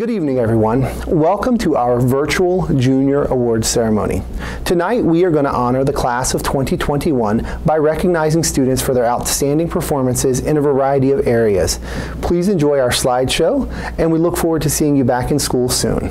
Good evening, everyone. Welcome to our virtual Junior Awards ceremony. Tonight, we are going to honor the class of 2021 by recognizing students for their outstanding performances in a variety of areas. Please enjoy our slideshow, and we look forward to seeing you back in school soon.